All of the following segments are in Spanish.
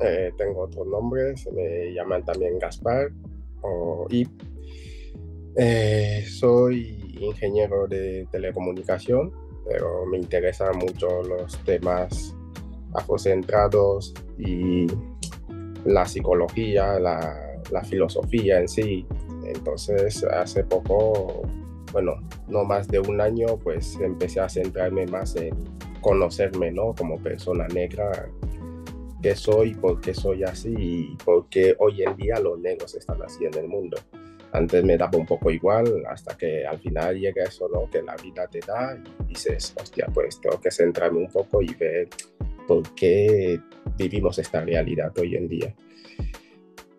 Eh, tengo otros nombres, me llaman también Gaspar o Ip. Eh, soy ingeniero de telecomunicación, pero me interesan mucho los temas afrocentrados y la psicología, la, la filosofía en sí. Entonces, hace poco, bueno, no más de un año, pues empecé a centrarme más en conocerme, ¿no? Como persona negra, qué soy, por qué soy así y por qué hoy en día los negros están así en el mundo. Antes me daba un poco igual, hasta que al final llega eso, ¿no? Que la vida te da y dices, hostia, pues tengo que centrarme un poco y ver por qué vivimos esta realidad hoy en día.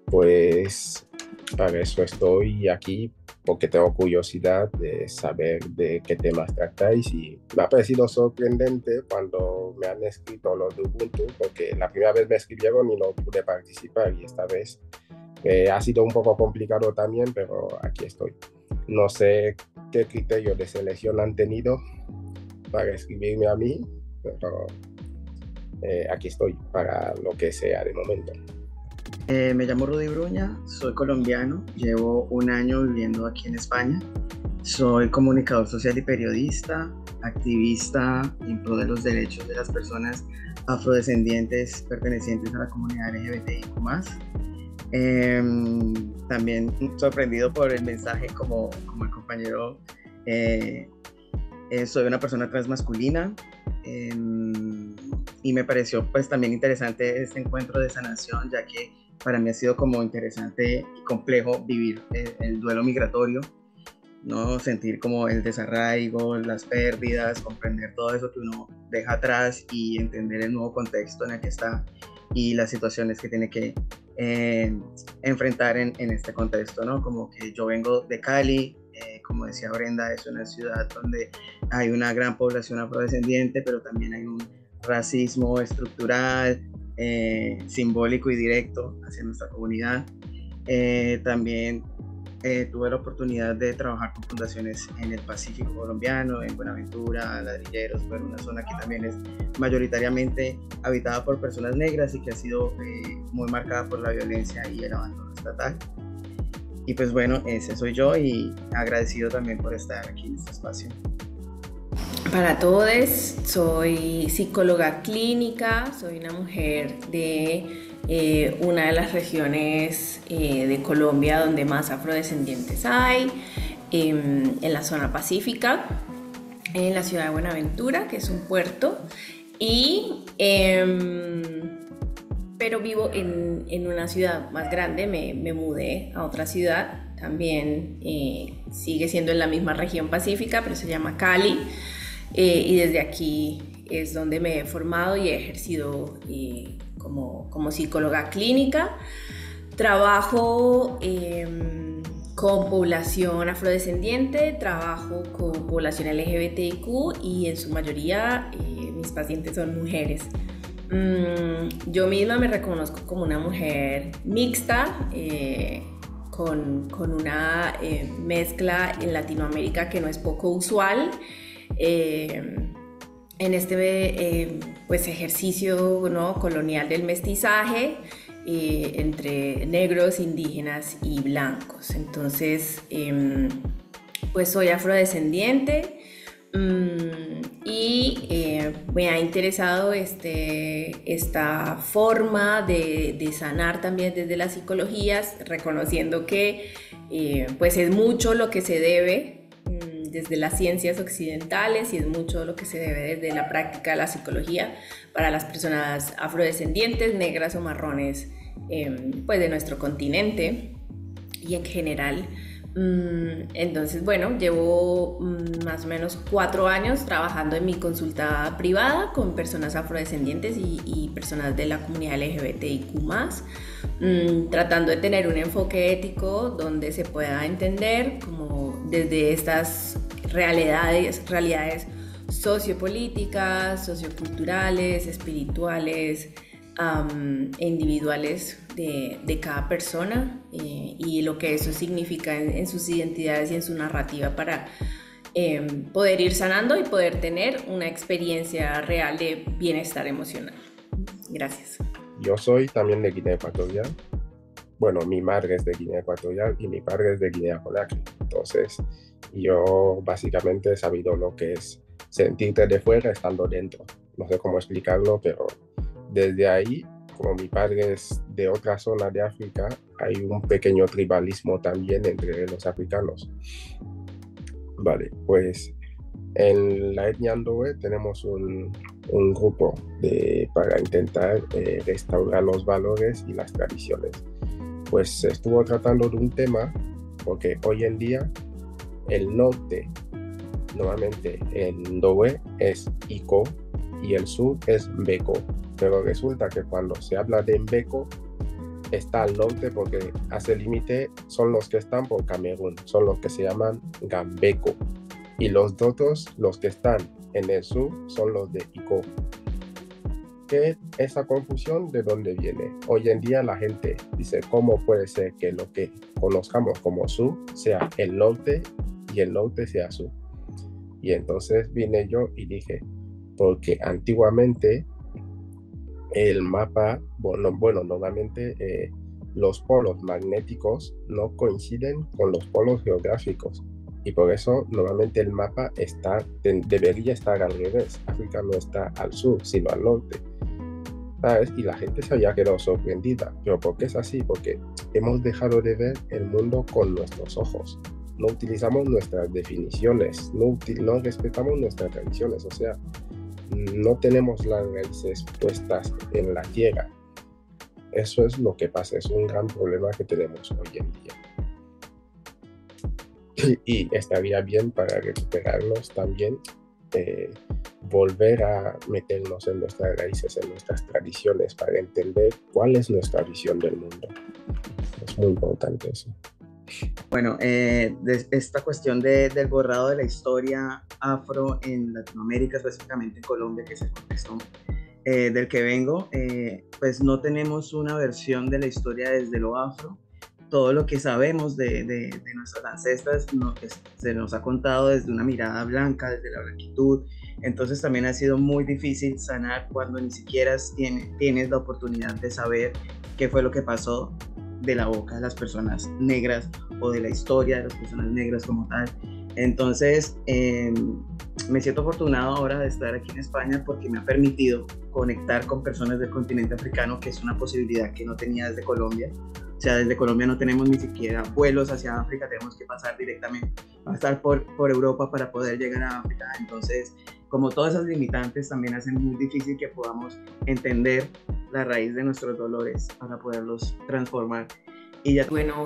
Pues para eso estoy aquí, porque tengo curiosidad de saber de qué temas tratáis y me ha parecido sorprendente cuando me han escrito los de Ubuntu, porque la primera vez me escribieron y no pude participar y esta vez eh, ha sido un poco complicado también, pero aquí estoy. No sé qué criterio de selección han tenido para escribirme a mí, pero eh, aquí estoy para lo que sea de momento. Eh, me llamo Rudy Bruña, soy colombiano, llevo un año viviendo aquí en España. Soy comunicador social y periodista, activista en pro de los derechos de las personas afrodescendientes pertenecientes a la comunidad LGBTIQ. Eh, también sorprendido por el mensaje como, como el compañero. Eh, eh, soy una persona transmasculina, Em, y me pareció pues también interesante este encuentro de sanación, ya que para mí ha sido como interesante y complejo vivir el, duelo migratorio, ¿no? sentir como el desarraigo, las pérdidas, comprender todo eso que uno deja atrás y entender el nuevo contexto en el que está y las situaciones que tiene que eh, enfrentar en, en, este contexto, ¿no? Como que yo vengo de Cali, eh, como decía Brenda, es una ciudad donde hay una gran población afrodescendiente, pero también hay un racismo estructural, eh, simbólico y directo hacia nuestra comunidad. Eh, también tuve la oportunidad de trabajar con fundaciones en el Pacífico colombiano, en Buenaventura, Ladrilleros, bueno, una zona que también es mayoritariamente habitada por personas negras y que ha sido muy marcada por la violencia y el abandono estatal. Y pues bueno, ese soy yo y agradecido también por estar aquí en este espacio. Para todos, soy psicóloga clínica, soy una mujer de eh, una de las regiones eh, de Colombia donde más afrodescendientes hay, em, en la zona pacífica, en la ciudad de Buenaventura, que es un puerto, y em, pero vivo en, en una ciudad más grande, me, me, mudé a otra ciudad, también eh, sigue siendo en la misma región pacífica, pero se llama Cali, eh, y desde aquí es donde me he formado y he ejercido eh, como, como, psicóloga clínica. Trabajo em, con población afrodescendiente, trabajo con población LGBTIQ y en su mayoría mis pacientes son mujeres. Mm, yo misma me reconozco como una mujer mixta, eh, con, con, una eh, mezcla en Latinoamérica que no es poco usual. Eh, en este pues, ejercicio ¿no? colonial del mestizaje entre negros, indígenas y blancos. Entonces, em, pues soy afrodescendiente. Mm, y eh, me ha interesado este, esta forma de, sanar también desde las psicologías, reconociendo que eh, pues es mucho lo que se debe desde las ciencias occidentales y es mucho lo que se debe desde la práctica de la psicología para las personas afrodescendientes, negras o marrones em, pues de nuestro continente y en general. Mm, entonces, bueno, llevo mm, más o menos cuatro años trabajando en mi consulta privada con personas afrodescendientes y, personas de la comunidad LGBTIQ, mm, tratando de tener un enfoque ético donde se pueda entender como desde estas realidades, realidades sociopolíticas, socioculturales, espirituales, e individuales de, cada persona eh, y lo que eso significa en, sus identidades y en su narrativa para em, poder ir sanando y poder tener una experiencia real de bienestar emocional. Gracias. yo soy también de Guinea Ecuatorial. Bueno, mi madre es de Guinea Ecuatorial y mi padre es de Guinea Conakry. Entonces, yo básicamente he sabido lo que es sentirte de fuera estando dentro. No sé cómo explicarlo, pero desde ahí, como mi padre es de otra zona de África, hay un pequeño tribalismo también entre los africanos. Vale, pues en la etnia Andoe tenemos un, un grupo de, para intentar eh, restaurar los valores y las tradiciones. Pues estuvo tratando de un tema porque hoy en día el norte, normalmente en Doe es Ico y el sur es Beco, pero resulta que cuando se habla de Beco está al norte porque hace límite son los que están por Camerún, son los que se llaman Gambeco y los otros, los que están en el sur, son los de ICO. ¿Qué esa confusión de dónde viene? Hoy en día la gente dice, ¿cómo puede ser que lo que conozcamos como sur sea el norte y el norte sea sur? Y entonces vine yo y dije, porque antiguamente el mapa, bueno, bueno normalmente eh, los polos magnéticos no coinciden con los polos geográficos. Y por eso normalmente el mapa está, debería estar al revés. África no está al sur, sino al norte. ¿Sabes? Y la gente se había quedado sorprendida. ¿Pero por qué es así? Porque hemos dejado de ver el mundo con nuestros ojos. No utilizamos nuestras definiciones, no, no respetamos nuestras tradiciones. O sea, no tenemos las raíces puestas en la tierra. Eso es lo que pasa, es un gran problema que tenemos hoy en día y estaría bien para recuperarnos también, eh, volver a meternos en nuestras raíces, en nuestras tradiciones, para entender cuál es nuestra visión del mundo. Es muy importante eso. Bueno, eh, esta cuestión del borrado de la historia afro en Latinoamérica, específicamente en Colombia, que es el contexto eh, del que vengo, pues no tenemos una versión de la historia desde lo afro, todo lo que sabemos de, de, nuestras ancestras se nos ha contado desde una mirada blanca, desde la blanquitud. Entonces también ha sido muy difícil sanar cuando ni siquiera tienes, tienes la oportunidad de saber qué fue lo que pasó de la boca de las personas negras o de la historia de las personas negras como tal. Entonces, em, me siento afortunado ahora de estar aquí en España porque me ha permitido conectar con personas del continente africano, que es una posibilidad que no tenía desde Colombia. O sea, desde Colombia no tenemos ni siquiera vuelos hacia África, tenemos que pasar directamente, pasar por, por Europa para poder llegar a África. Entonces, como todas esas limitantes también hacen muy difícil que podamos entender la raíz de nuestros dolores para poderlos transformar. Y ya... Bueno,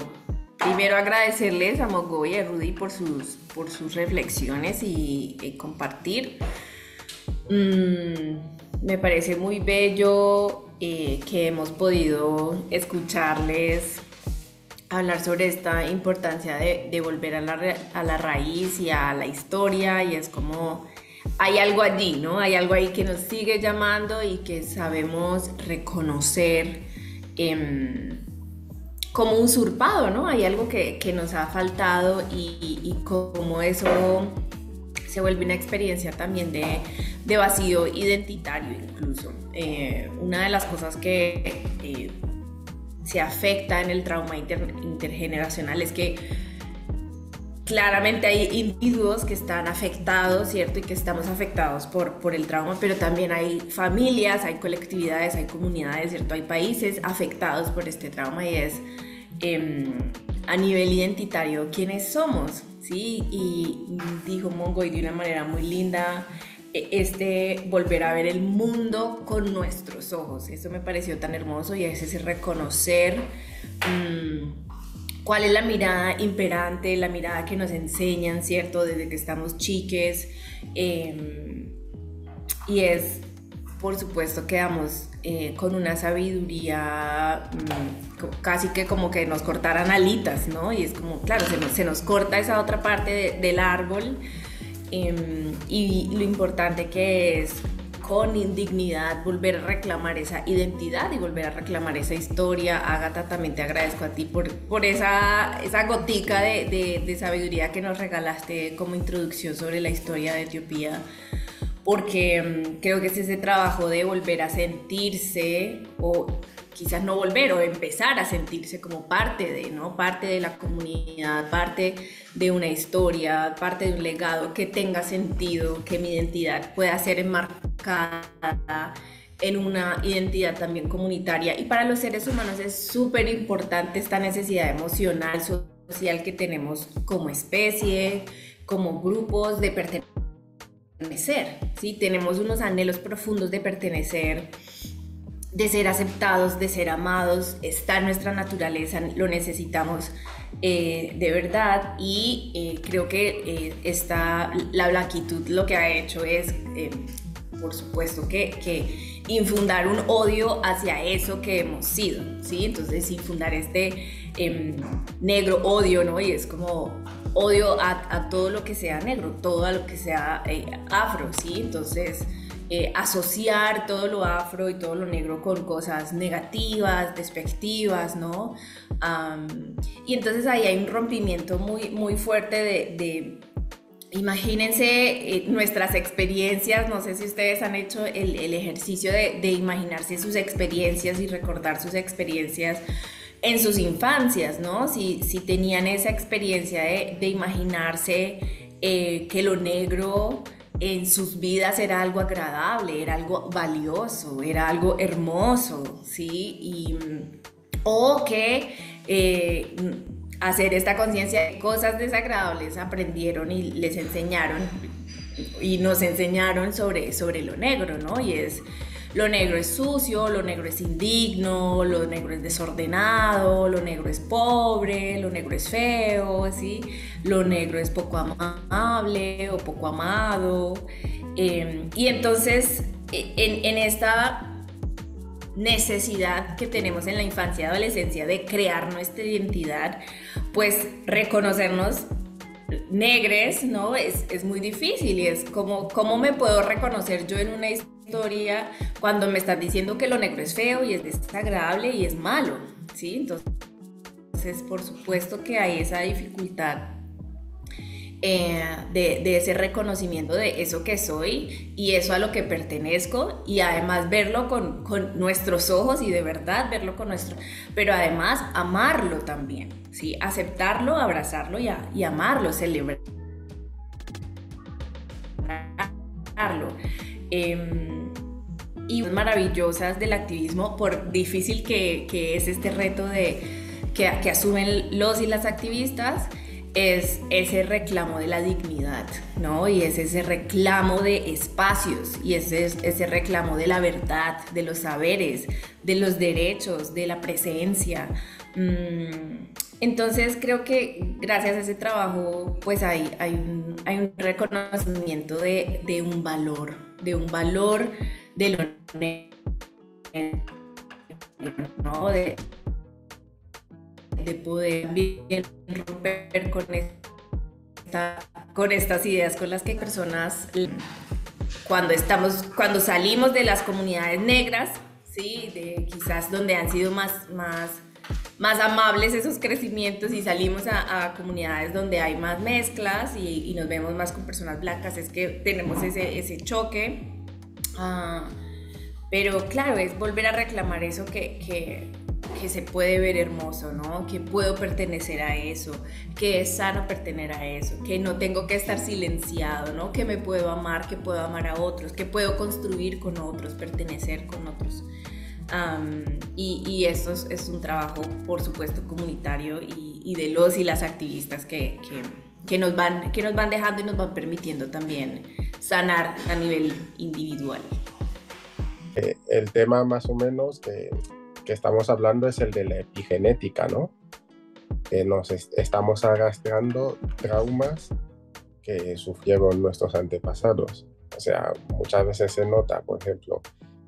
primero agradecerles a Mogo y a Rudy por sus, por sus reflexiones y, compartir. Mm, me parece muy bello eh, que hemos podido escucharles hablar sobre esta importancia de, volver a la, raíz y a la historia y es como hay algo allí, ¿no? Hay algo ahí que nos sigue llamando y que sabemos reconocer em, como usurpado, ¿no? Hay algo que, nos ha faltado y como eso se vuelve una experiencia también de, de vacío identitario incluso. Eh, una de las cosas que eh, se afecta en el trauma intergeneracional es que claramente hay individuos que están afectados, ¿cierto? Y que estamos afectados por, por el trauma, pero también hay familias, hay colectividades, hay comunidades, ¿cierto? Hay países afectados por este trauma y es em, a nivel identitario quiénes somos, ¿sí? Y dijo Mongoy de una manera muy linda, e, este volver a ver el mundo con nuestros ojos. Eso me pareció tan hermoso y es ese reconocer mm, cuál es la mirada imperante, la mirada que nos enseñan, ¿cierto? Desde que estamos chiques. Em, y es, por supuesto, quedamos eh, con una sabiduría mm, casi que como que nos cortaran alitas, ¿no? Y es como, claro, se nos, corta esa otra parte del árbol em, y lo importante que es con indignidad volver a reclamar esa identidad y volver a reclamar esa historia. Agatha, también te agradezco a ti por, por esa, esa gotica de, de, de sabiduría que nos regalaste como introducción sobre la historia de Etiopía porque mm, creo que es ese trabajo de volver a sentirse o quizás no volver o empezar a sentirse como parte de, ¿no? Parte de la comunidad, parte de una historia, parte de un legado que tenga sentido, que mi identidad pueda ser enmarcada en una identidad también comunitaria. Y para los seres humanos es súper importante esta necesidad emocional, social que tenemos como especie, como grupos de pertenecer. ¿sí? Tenemos unos anhelos profundos de pertenecer, de ser aceptados, de ser amados, está en nuestra naturaleza, lo necesitamos eh, de verdad y eh, creo que eh, esta, la blanquitud lo que ha hecho es, por supuesto, que, que, infundar un odio hacia eso que hemos sido, ¿sí? Entonces, infundar este em, negro odio, ¿no? Y es como odio a, a, todo lo que sea negro, todo lo que sea afro, ¿sí? Entonces... Eh, asociar todo lo afro y todo lo negro con cosas negativas, despectivas, ¿no? y entonces ahí hay un rompimiento muy, muy fuerte de, imagínense eh, nuestras experiencias, no sé si ustedes han hecho el, ejercicio de, imaginarse sus experiencias y recordar sus experiencias en sus infancias, ¿no? Si, si tenían esa experiencia de, imaginarse eh, que lo negro en sus vidas era algo agradable, era algo valioso, era algo hermoso, ¿sí? O que eh, hacer esta conciencia de cosas desagradables aprendieron y les enseñaron y nos enseñaron sobre, sobre lo negro, ¿no? Y es lo negro es sucio, lo negro es indigno, lo negro es desordenado, lo negro es pobre, lo negro es feo, ¿sí? lo negro es poco amable o poco amado. Em, y entonces, e, en, en esta necesidad que tenemos en la infancia y adolescencia de crear nuestra identidad, pues reconocernos negres, ¿no? Es, es muy difícil y es como, ¿cómo me puedo reconocer yo en una historia cuando me estás diciendo que lo negro es feo y es desagradable y es malo, ¿sí? Entonces, por supuesto que hay esa dificultad eh, de, ese reconocimiento de eso que soy y eso a lo que pertenezco y además verlo con, con nuestros ojos y de verdad verlo con nuestro, pero además amarlo también, ¿sí? Aceptarlo, abrazarlo y, amarlo, celebrarlo. Em, y maravillosas del activismo, por difícil que, que es este reto de, que, que asumen los y las activistas, es ese reclamo de la dignidad, ¿no? Y es ese reclamo de espacios, y es ese reclamo de la verdad, de los saberes, de los derechos, de la presencia. Mm, entonces creo que gracias a ese trabajo pues hay, hay, un, hay un reconocimiento de, de, un valor, de un valor de lo ¿no? de, de poder bien romper con, esta, con estas ideas con las que personas cuando estamos cuando salimos de las comunidades negras sí de quizás donde han sido más más más amables esos crecimientos y salimos a, comunidades donde hay más mezclas y, nos vemos más con personas blancas, es que tenemos ese, ese choque. Ah, pero claro, es volver a reclamar eso que, que, se puede ver hermoso, ¿no? Que puedo pertenecer a eso, que es sano pertenecer a eso, que no tengo que estar silenciado, ¿no? Que me puedo amar, que puedo amar a otros, que puedo construir con otros, pertenecer con otros y, y, esto es, un trabajo, por supuesto, comunitario y, de los y las activistas que, que, nos van, que nos van dejando y nos van permitiendo también sanar a nivel individual. Eh, el tema más o menos que, que, estamos hablando es el de la epigenética, ¿no? Que nos estamos arrastrando traumas que sufrieron nuestros antepasados. O sea, muchas veces se nota, por ejemplo,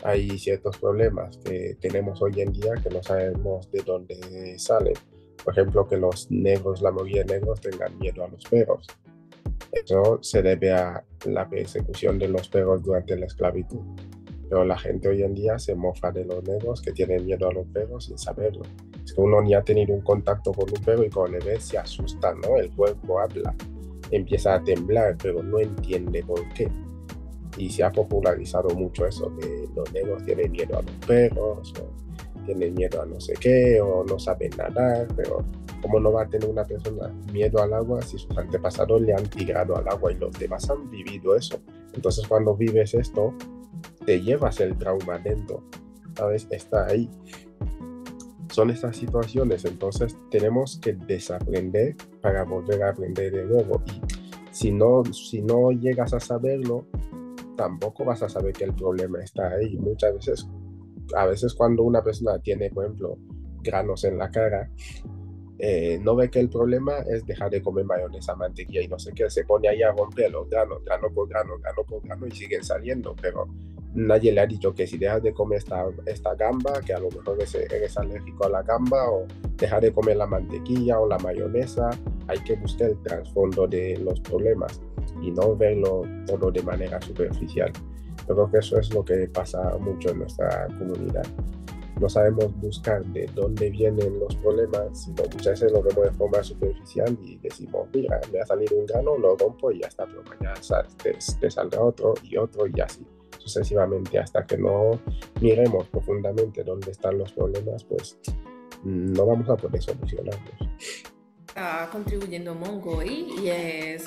hay ciertos problemas que tenemos hoy en día que no sabemos de dónde salen. Por ejemplo, que los negros, la mayoría de negros tengan miedo a los perros. Eso se debe a la persecución de los perros durante la esclavitud. Pero la gente hoy en día se mofa de los negros que tienen miedo a los perros sin saberlo. Es que uno ni ha tenido un contacto con un perro y cuando le ve se asusta, ¿no? El cuerpo habla, empieza a temblar, pero no entiende por qué. y se ha popularizado mucho eso, que los negros tienen miedo a los perros, o tienen miedo a no sé qué, o no saben nadar, pero ¿cómo no va a tener una persona miedo al agua si sus antepasados le han tirado al agua y los demás han vivido eso? Entonces cuando vives esto, te llevas el trauma dentro, ¿sabes? Está ahí. Son estas situaciones, entonces tenemos que desaprender para volver a aprender de nuevo. Y si no, si no llegas a saberlo, tampoco vas a saber que el problema está ahí. Muchas veces, a veces cuando una persona tiene, por ejemplo, granos en la cara, eh, no ve que el problema es dejar de comer mayonesa, mantequilla y no sé qué, se pone ahí a romper los granos, grano por grano, grano por grano y siguen saliendo, pero nadie le ha dicho que si dejas de comer esta, esta gamba, que a lo mejor eres, eres alérgico a la gamba, o dejar de comer la mantequilla o la mayonesa, hay que buscar el trasfondo de los problemas y no verlo todo de manera superficial. Yo creo que eso es lo que pasa mucho en nuestra comunidad no sabemos buscar de dónde vienen los problemas, sino muchas veces lo vemos de forma superficial y decimos, mira, me ha salido un grano, lo rompo y ya está, pero mañana te, saldrá otro y otro y así sucesivamente hasta que no miremos profundamente dónde están los problemas, pues no vamos a poder solucionarlos. Está contribuyendo Mongo y es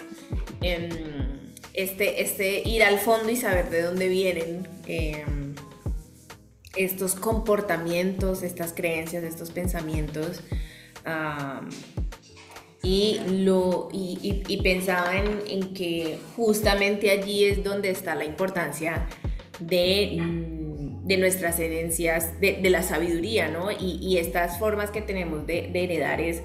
em, este, este ir al fondo y saber de dónde vienen. Em, estos comportamientos, estas creencias, estos pensamientos. Y, lo, y, pensaba en, que justamente allí es donde está la importancia de, mm, de nuestras herencias, de, la sabiduría, ¿no? Y, estas formas que tenemos de, heredar es,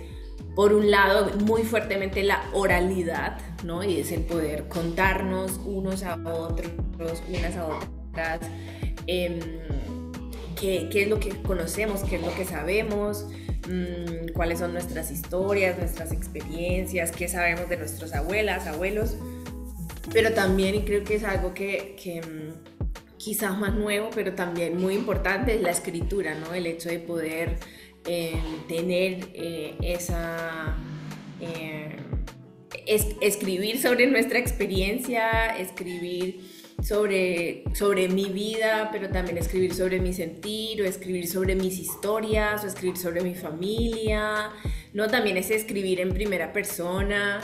por un lado, muy fuertemente la oralidad, ¿no? Y es el poder contarnos unos a otros, unas a otras. Em, qué, es lo que conocemos, qué es lo que sabemos, mm, cuáles son nuestras historias, nuestras experiencias, qué sabemos de nuestras abuelas, abuelos. Pero también, y creo que es algo que, mm, quizás más nuevo, pero también muy importante, es la escritura, ¿no? El hecho de poder eh, tener eh, esa... Eh, escribir sobre nuestra experiencia, escribir sobre, sobre mi vida, pero también escribir sobre mi sentir, o escribir sobre mis historias, o escribir sobre mi familia, ¿no? También es escribir en primera persona.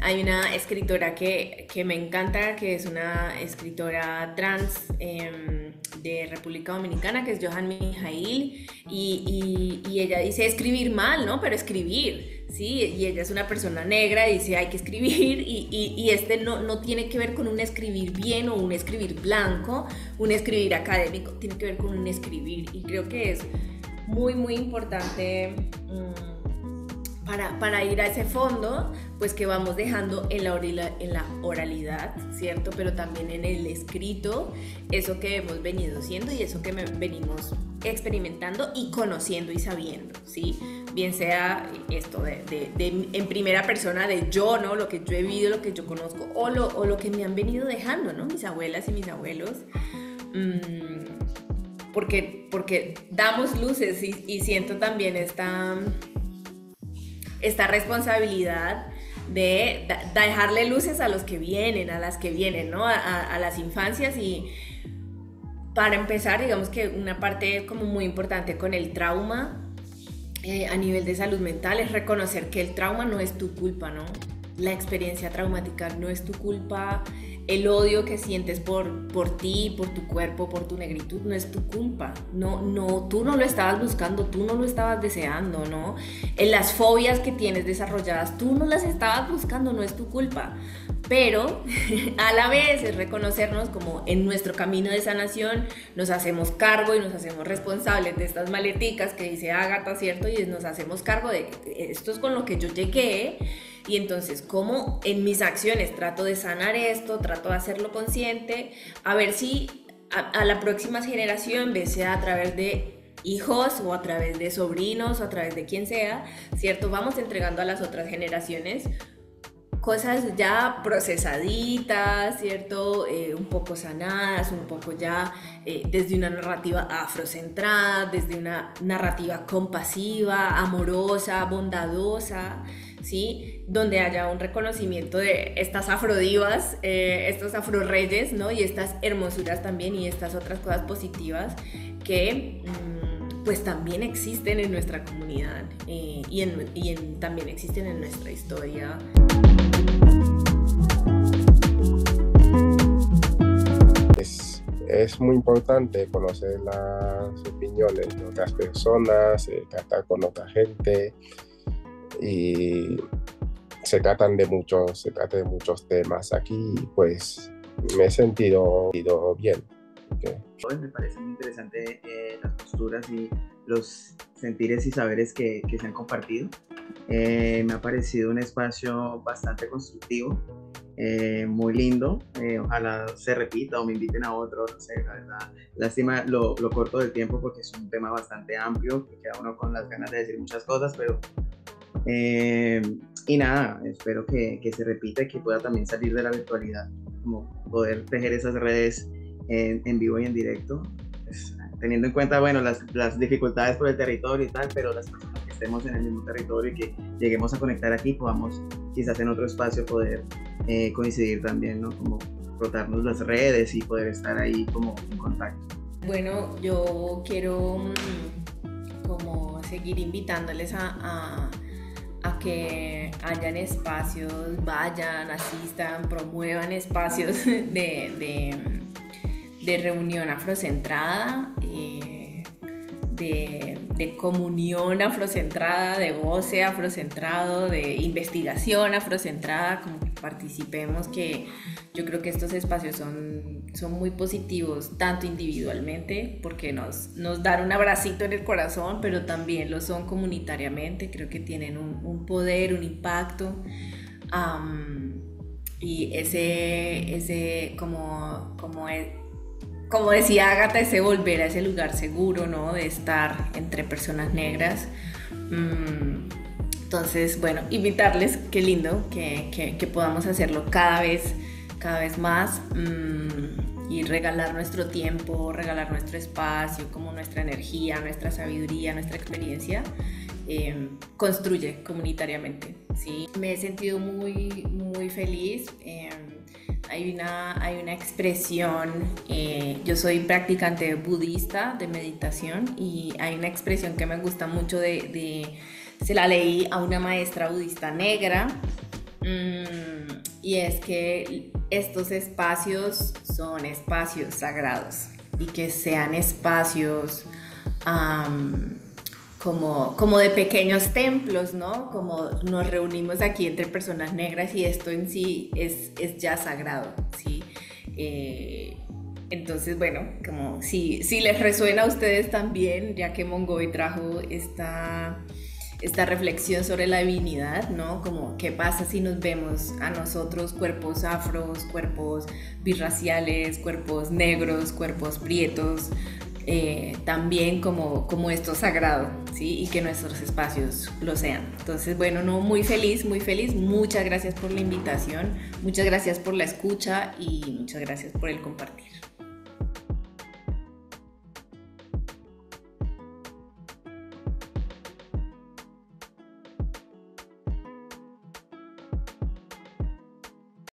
hay una escritora que, que, me encanta, que es una escritora trans em, de República Dominicana, que es Johan Mijail, y, y, y ella dice escribir mal, ¿no? Pero escribir. ¿sí? Y ella es una persona negra y dice hay que escribir y, y, este no, no, tiene que ver con un escribir bien o un escribir blanco, un escribir académico, tiene que ver con un escribir y creo que es muy, muy importante. Mm, para, para, ir a ese fondo, pues que vamos dejando en la, en la oralidad, ¿cierto? Pero también en el escrito, eso que hemos venido siendo y eso que venimos experimentando y conociendo y sabiendo, ¿sí? Bien sea esto de, de, en primera persona de yo, ¿no? Lo que yo he vivido, lo que yo conozco, o lo, o lo que me han venido dejando, ¿no? Mis abuelas y mis abuelos. Mm, porque, porque damos luces y, y siento también esta esta responsabilidad de dejarle luces a los que vienen, a las que vienen, ¿no? A, las infancias y para empezar, digamos que una parte como muy importante con el trauma eh, a nivel de salud mental es reconocer que el trauma no es tu culpa, ¿no? La experiencia traumática no es tu culpa, el odio que sientes por, por ti, por tu cuerpo, por tu negritud, no es tu culpa. No, no, tú no lo estabas buscando, tú no lo estabas deseando, ¿no? En las fobias que tienes desarrolladas, tú no las estabas buscando, no es tu culpa. Pero a la vez es reconocernos como en nuestro camino de sanación nos hacemos cargo y nos hacemos responsables de estas maleticas que dice Agatha, ¿cierto? Y nos hacemos cargo de esto es con lo que yo llegué y entonces, ¿cómo en mis acciones trato de sanar esto, trato de hacerlo consciente, a ver si a, la próxima generación, sea a través de hijos o a través de sobrinos o a través de quien sea, ¿cierto? Vamos entregando a las otras generaciones cosas ya procesaditas, ¿cierto? Eh, un poco sanadas, un poco ya eh, desde una narrativa afrocentrada, desde una narrativa compasiva, amorosa, bondadosa, ¿sí? donde haya un reconocimiento de estas afrodivas, eh, estos afroreyes, ¿no? Y estas hermosuras también y estas otras cosas positivas que mm, pues también existen en nuestra comunidad eh, y, también existen en nuestra historia. Es, muy importante conocer las opiniones de otras personas, eh, tratar con otra gente y se tratan de muchos, se trata de muchos temas aquí, pues me he sentido, bien. Me parece muy interesante eh, las posturas y los sentires y saberes que, que se han compartido. Eh, me ha parecido un espacio bastante constructivo, eh, muy lindo. ojalá se repita o me inviten a otro, no sé, la verdad. Lástima lo, lo, corto del tiempo porque es un tema bastante amplio, que queda uno con las ganas de decir muchas cosas, pero eh, y nada, espero que, que, se repita y que pueda también salir de la virtualidad, como poder tejer esas redes en, en vivo y en directo, pues, teniendo en cuenta, bueno, las, las, dificultades por el territorio y tal, pero las personas que estemos en el mismo territorio y que lleguemos a conectar aquí, podamos quizás en otro espacio poder eh, coincidir también, ¿no? Como rotarnos las redes y poder estar ahí como en contacto. Bueno, yo quiero mm, como seguir invitándoles a a que hayan espacios, vayan, asistan, promuevan espacios de, de, reunión afrocentrada, eh, de, de, comunión afrocentrada, de goce afrocentrado, de investigación afrocentrada, como que participemos, que yo creo que estos espacios son, son muy positivos, tanto individualmente, porque nos, nos dan un abracito en el corazón, pero también lo son comunitariamente, creo que tienen un, un poder, un impacto. y ese, ese como, como, como decía Agatha, ese volver a ese lugar seguro, ¿no? De estar entre personas negras. Mm, entonces, bueno, invitarles, qué lindo que, que, podamos hacerlo cada vez cada vez más mm, y regalar nuestro tiempo, regalar nuestro espacio, como nuestra energía, nuestra sabiduría, nuestra experiencia, eh, construye comunitariamente. ¿sí? Me he sentido muy, muy feliz. Eh, hay una, hay una expresión, eh, yo soy practicante budista de meditación y hay una expresión que me gusta mucho de, de se la leí a una maestra budista negra mm, y es que estos espacios son espacios sagrados y que sean espacios como, como de pequeños templos, ¿no? Como nos reunimos aquí entre personas negras y esto en sí es, es ya sagrado, ¿sí? Eh, entonces, bueno, como si, si les resuena a ustedes también, ya que Mongoy trajo esta esta reflexión sobre la divinidad, ¿no? Como qué pasa si nos vemos a nosotros cuerpos afros, cuerpos birraciales, cuerpos negros, cuerpos prietos, eh, también como, como esto sagrado, ¿sí? Y que nuestros espacios lo sean. Entonces, bueno, no, muy feliz, muy feliz. Muchas gracias por la invitación, muchas gracias por la escucha y muchas gracias por el compartir.